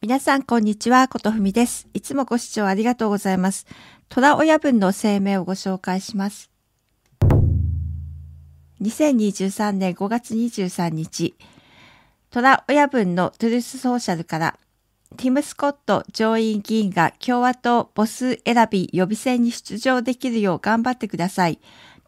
皆さん、こんにちは。ことふみです。いつもご視聴ありがとうございます。虎親分の声明をご紹介します。2023年5月23日、虎親分のトゥルスソーシャルから、ティム・スコット上院議員が共和党ボス選び予備選に出場できるよう頑張ってください。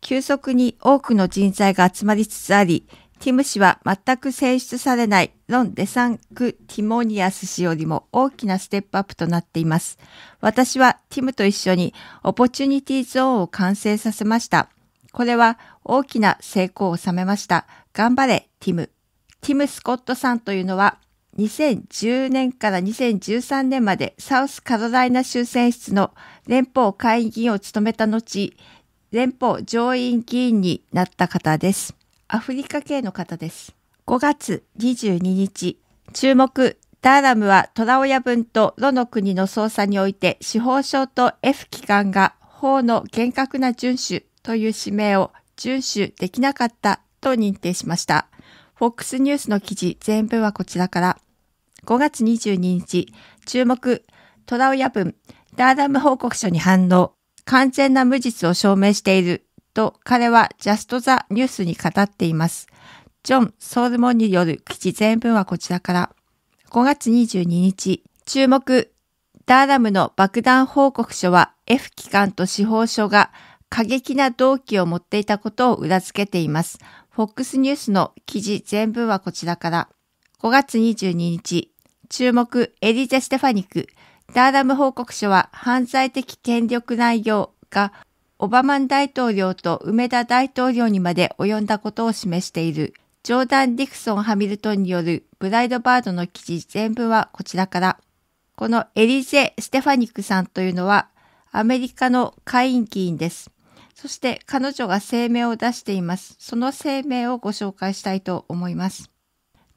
急速に多くの人材が集まりつつあり、ティム氏は全く選出されないロン・デサンクティモニアス氏よりも大きなステップアップとなっています。私はティムと一緒に Opportunity Zone を完成させました。これは大きな成功を収めました。頑張れ、ティム。ティム・スコットさんというのは2010年から2013年までサウスカロライナ州選出の連邦下院議員を務めた後、連邦上院議員になった方です。アフリカ系の方です。5月22日、注目、ダーラムはトラオヤ分とロの国の捜査において司法省と F 機関が法の厳格な遵守という指名を遵守できなかったと認定しました。FOX ニュースの記事全部はこちらから。5月22日、注目、トラオヤ分、ダーラム報告書に反応、完全な無実を証明していると彼はジャスト・ザ・ニュースに語っています。ジョン・ソールモンによる記事全文はこちらから。5月22日、注目、ダーラムの爆弾報告書は F 機関と司法書が過激な動機を持っていたことを裏付けています。FOX ニュースの記事全文はこちらから。5月22日、注目、エリゼ・ステファニック、ダーラム報告書は犯罪的権力内容がオバマン大統領と梅田大統領にまで及んだことを示している、ジョーダン・ディクソン・ハミルトンによるブライドバードの記事全部はこちらから。このエリゼ・ステファニックさんというのはアメリカの下院議員です。そして彼女が声明を出しています。その声明をご紹介したいと思います。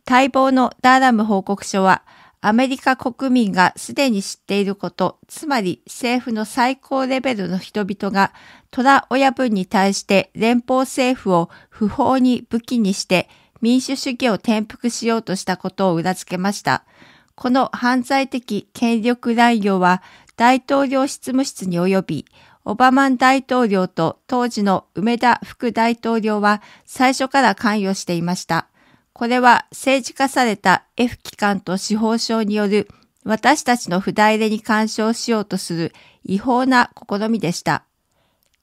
待望のダーラム報告書はアメリカ国民がすでに知っていること、つまり政府の最高レベルの人々がトラ親分に対して連邦政府を不法に武器にして民主主義を転覆しようとしたことを裏付けました。この犯罪的権力乱用は大統領執務室に及び、オバマン大統領と当時の梅田副大統領は最初から関与していました。これは政治化された F 機関と司法省による私たちの不代入れに干渉しようとする違法な試みでした。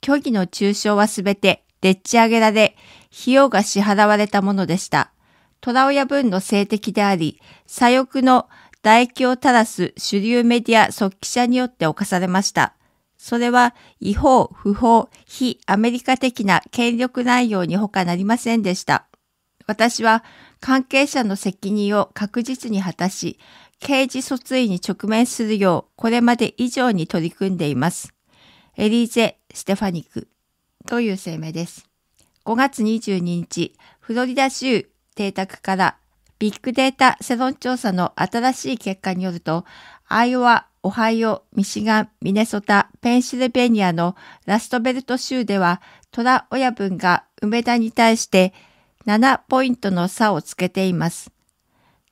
虚偽の抽象はすべてでっち上げられ、費用が支払われたものでした。トラオヤ分の性的であり、左翼の唾液を垂らす主流メディア速記者によって犯されました。それは違法、不法、非アメリカ的な権力内容に他なりませんでした。私は関係者の責任を確実に果たし、刑事訴追に直面するようこれまで以上に取り組んでいます。エリーゼ・ステファニクという声明です。5月22日、フロリダ州邸宅からビッグデータ世論調査の新しい結果によると、アイオワ、オハイオ、ミシガン、ミネソタ、ペンシルベニアのラストベルト州では、トラ親分が梅田に対して7ポイントの差をつけています。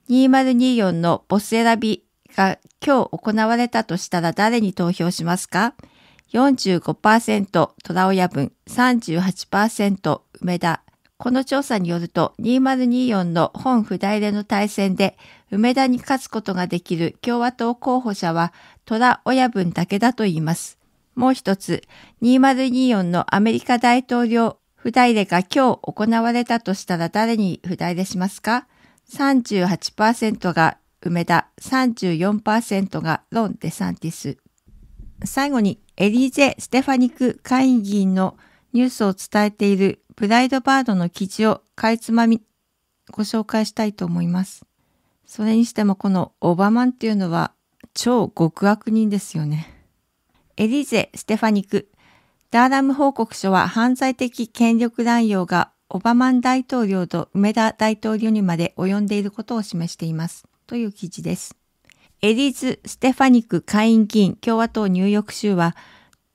2024のボス選びが今日行われたとしたら誰に投票しますか ?45% トラオヤ分、38%梅田。この調査によると2024の本不代での対戦で梅田に勝つことができる共和党候補者はトラ親分だけだと言います。もう一つ、2024のアメリカ大統領不代入れが今日行われたとしたら誰に不代入れしますか ?38% が梅田、34%がロン・デサンティス。最後にエリーゼ・ステファニク会員議員のニュースを伝えているブライドバードの記事をかいつまみご紹介したいと思います。それにしてもこのオバマンっていうのは超極悪人ですよね。エリーゼ・ステファニクダーラム報告書は犯罪的権力乱用がオバマン大統領と梅田大統領にまで及んでいることを示しています。という記事です。エリーズ・ステファニック下院議員共和党ニューヨーク州は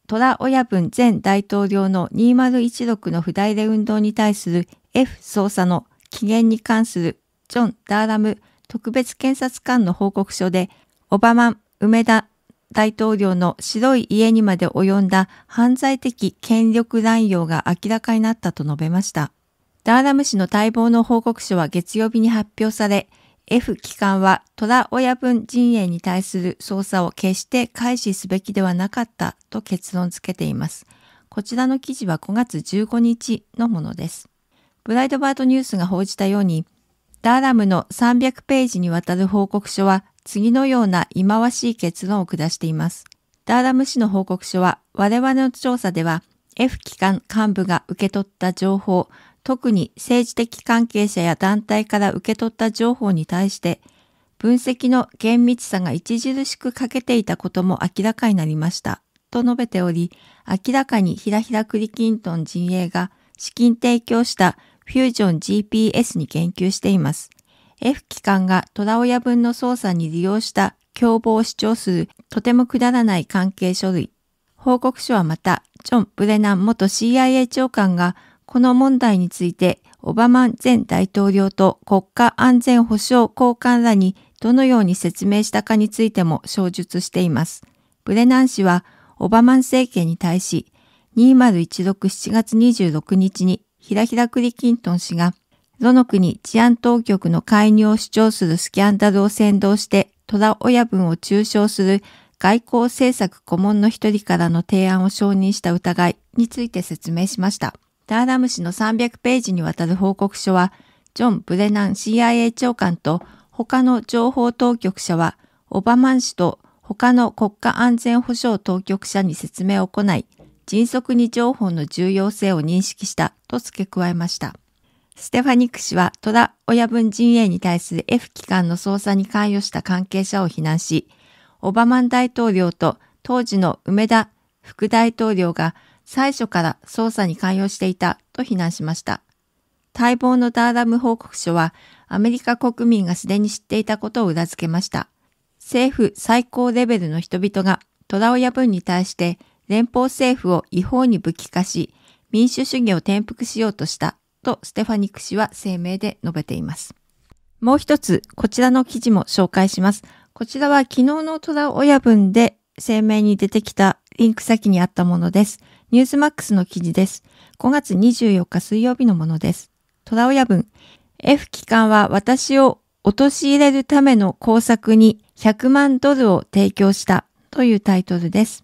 トラ親分前大統領の2016の不代で運動に対する F 捜査の起源に関するジョン・ダーラム特別検察官の報告書でオバマン、梅田大統領の白い家にまで及んだ犯罪的権力乱用が明らかになったと述べました。ダーラム氏の待望の報告書は月曜日に発表され、F 機関はトラ親分陣営に対する捜査を決して開始すべきではなかったと結論付けています。こちらの記事は5月15日のものです。ブライドバードニュースが報じたように、ダーラムの300ページにわたる報告書は次のような忌まわしい結論を下しています。ダーラム氏の報告書は我々の調査では F 機関幹部が受け取った情報、特に政治的関係者や団体から受け取った情報に対して、分析の厳密さが著しく欠けていたことも明らかになりました。と述べており、明らかにヒラヒラクリキントン陣営が資金提供したフュージョン GPS に言及しています。F 機関がトラ親分の操作に利用した共謀を主張するとてもくだらない関係書類。報告書はまた、ジョン・ブレナン元 CIA 長官がこの問題についてオバマン前大統領と国家安全保障高官らにどのように説明したかについても詳述しています。ブレナン氏はオバマン政権に対し20167月26日にヒラヒラクリキントン氏がどの国治安当局の介入を主張するスキャンダルを先導してトラ親分を中傷する外交政策顧問の一人からの提案を承認した疑いについて説明しました。ダーラム氏の300ページにわたる報告書は、ジョン・ブレナン CIA 長官と他の情報当局者は、オバマン氏と他の国家安全保障当局者に説明を行い、迅速に情報の重要性を認識したと付け加えました。ステファニック氏はトラ親分陣営に対する F 機関の捜査に関与した関係者を非難し、オバマン大統領と当時の梅田副大統領が最初から捜査に関与していたと非難しました。待望のダーラム報告書はアメリカ国民がすでに知っていたことを裏付けました。政府最高レベルの人々がトラオヤ分に対して連邦政府を違法に武器化し、民主主義を転覆しようとしたとステファニック氏は声明で述べています。もう一つ、こちらの記事も紹介します。こちらは昨日のトラ親分で声明に出てきたリンク先にあったものです。ニュースマックスの記事です。5月24日水曜日のものです。トラ親分、F 機関は私を陥れるための工作に100万ドルを提供したというタイトルです。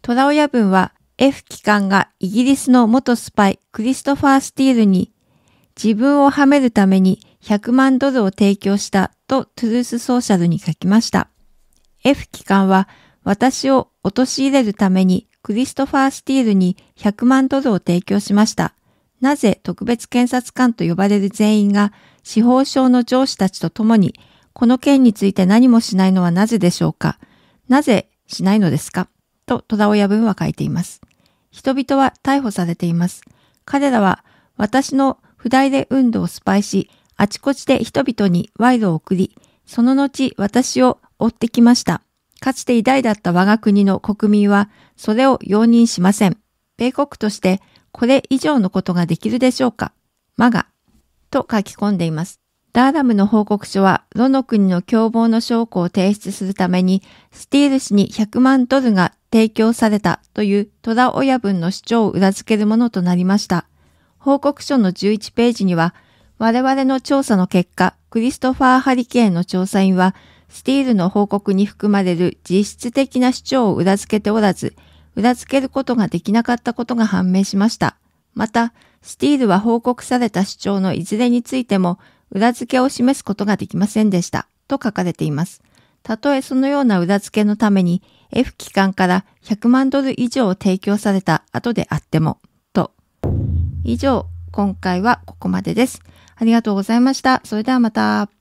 トラ親分は F 機関がイギリスの元スパイクリストファー・スティールに自分をはめるために100万ドルを提供したとトゥルースソーシャルに書きました。F 機関は私を陥れるためにクリストファー・スティールに100万ドルを提供しました。なぜ特別検察官と呼ばれる全員が司法省の上司たちと共にこの件について何もしないのはなぜでしょうか？なぜしないのですか？と戸田親分は書いています。人々は逮捕されています。彼らは私の不代で運動をスパイし、あちこちで人々に賄賂を送り、その後私を追ってきました。かつて偉大だった我が国の国民はそれを容認しません。米国としてこれ以上のことができるでしょうかマガと書き込んでいます。ダーラムの報告書は、どの国の共謀の証拠を提出するために、スティール氏に100万ドルが提供されたというトラ親分の主張を裏付けるものとなりました。報告書の11ページには、我々の調査の結果、クリストファー・ハリケーンの調査員は、スティールの報告に含まれる実質的な主張を裏付けておらず、裏付けることができなかったことが判明しました。また、スティールは報告された主張のいずれについても、裏付けを示すことができませんでした。と書かれています。たとえそのような裏付けのために F 機関から100万ドル以上を提供された後であっても、と。以上、今回はここまでです。ありがとうございました。それではまた。